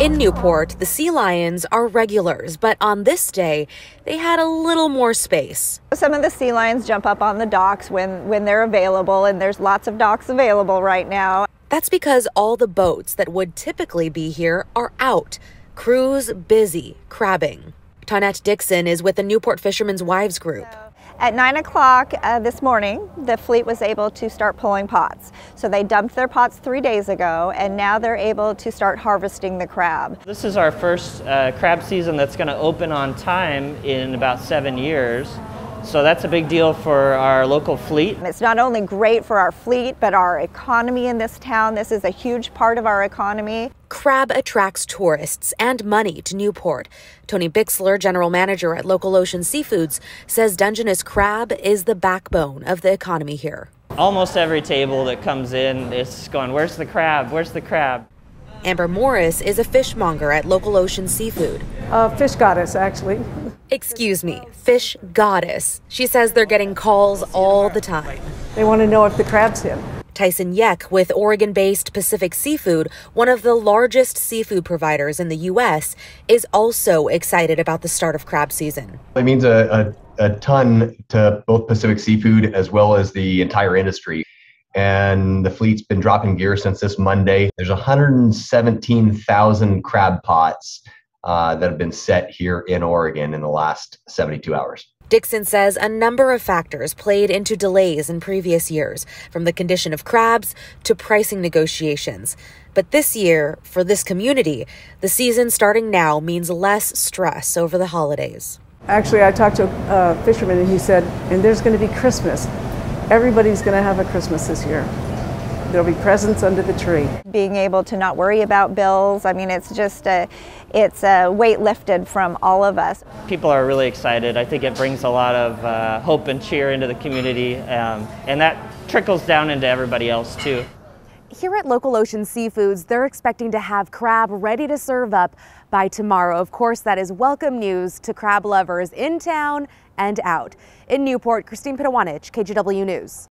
In Newport, the sea lions are regulars, but on this day, they had a little more space. Some of the sea lions jump up on the docks when, when they're available, and there's lots of docks available right now. That's because all the boats that would typically be here are out. Crews busy crabbing. Tonette Dixon is with the Newport Fishermen's Wives Group. At 9 o'clock uh, this morning, the fleet was able to start pulling pots. So they dumped their pots three days ago, and now they're able to start harvesting the crab. This is our first uh, crab season that's going to open on time in about seven years. So that's a big deal for our local fleet. It's not only great for our fleet, but our economy in this town. This is a huge part of our economy. Crab attracts tourists and money to Newport. Tony Bixler, general manager at Local Ocean Seafoods, says Dungeness crab is the backbone of the economy here. Almost every table that comes in is going, Where's the crab? Where's the crab? Amber Morris is a fishmonger at Local Ocean Seafood. Uh, fish goddess, actually. Excuse me, fish goddess. She says they're getting calls all the time. They want to know if the crab's him. Tyson Yeck with Oregon based Pacific Seafood, one of the largest seafood providers in the U.S., is also excited about the start of crab season. It means a, a, a ton to both Pacific Seafood as well as the entire industry and the fleet's been dropping gear since this Monday. There's 117,000 crab pots uh, that have been set here in Oregon in the last 72 hours. Dixon says a number of factors played into delays in previous years, from the condition of crabs to pricing negotiations. But this year, for this community, the season starting now means less stress over the holidays. Actually, I talked to a fisherman and he said, and there's going to be Christmas. Everybody's going to have a Christmas this year. There'll be presents under the tree. Being able to not worry about bills, I mean, it's just a, it's a weight lifted from all of us. People are really excited. I think it brings a lot of uh, hope and cheer into the community, um, and that trickles down into everybody else too. Here at Local Ocean Seafoods, they're expecting to have crab ready to serve up by tomorrow. Of course, that is welcome news to crab lovers in town and out. In Newport, Christine Pitawanich, KGW News.